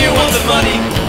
you want the money.